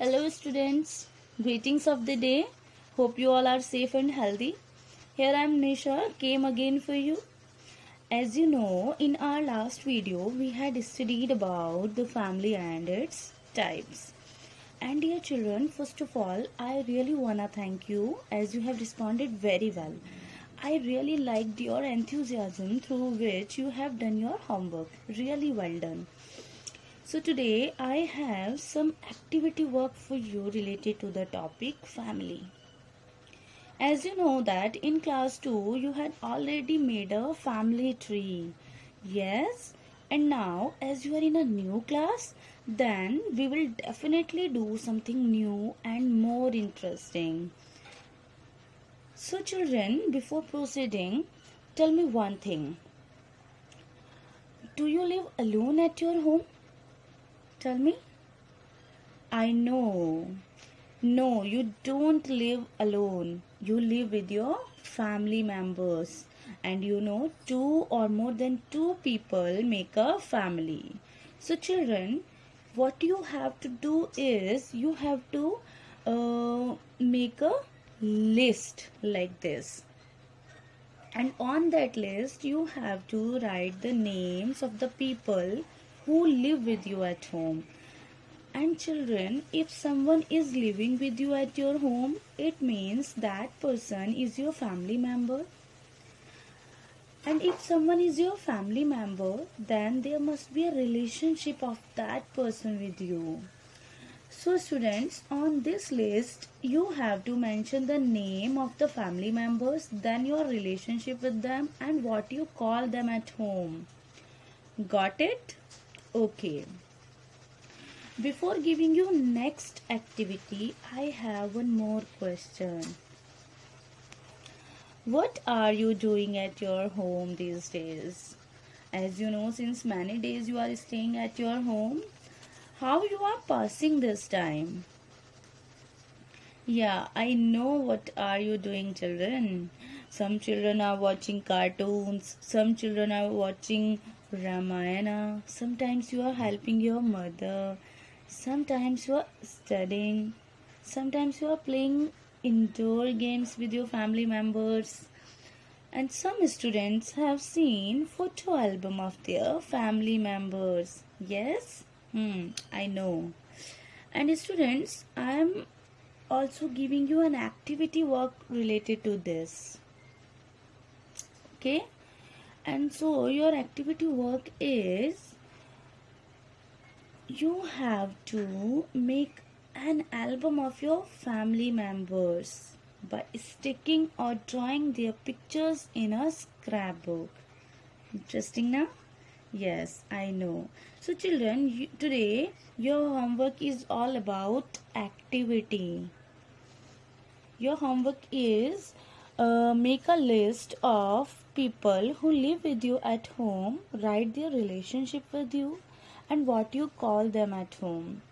Hello students, greetings of the day. Hope you all are safe and healthy. Here I am Nisha, came again for you. As you know, in our last video we had studied about the family and its types. And dear children, first of all, I really wanna thank you as you have responded very well. I really liked your enthusiasm through which you have done your homework. Really well done. So today I have some activity work for you related to the topic family. As you know that in class 2 you had already made a family tree. Yes? And now as you are in a new class then we will definitely do something new and more interesting. So children before proceeding tell me one thing. Do you live alone at your home? Tell me. I know. No, you don't live alone. You live with your family members. And you know, two or more than two people make a family. So, children, what you have to do is you have to uh, make a list like this. And on that list, you have to write the names of the people who live with you at home. And children, if someone is living with you at your home, it means that person is your family member. And if someone is your family member, then there must be a relationship of that person with you. So students, on this list, you have to mention the name of the family members, then your relationship with them and what you call them at home. Got it? Okay. Before giving you next activity, I have one more question. What are you doing at your home these days? As you know, since many days you are staying at your home, how you are passing this time? Yeah, I know what are you doing children. Some children are watching cartoons, some children are watching Ramayana. Sometimes you are helping your mother. Sometimes you are studying. Sometimes you are playing indoor games with your family members. And some students have seen photo album of their family members. Yes? Hmm, I know. And students, I am also giving you an activity work related to this. Okay? And so your activity work is you have to make an album of your family members by sticking or drawing their pictures in a scrapbook. Interesting now yes i know. So children you, today your homework is all about activity. Your homework is uh, make a list of people who live with you at home, write their relationship with you and what you call them at home.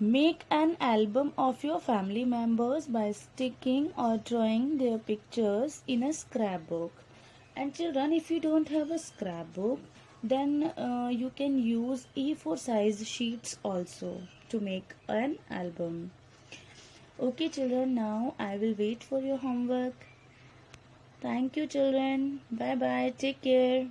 Make an album of your family members by sticking or drawing their pictures in a scrapbook. And children, if you don't have a scrapbook, then uh, you can use A4 size sheets also to make an album. Okay children, now I will wait for your homework. Thank you children. Bye bye. Take care.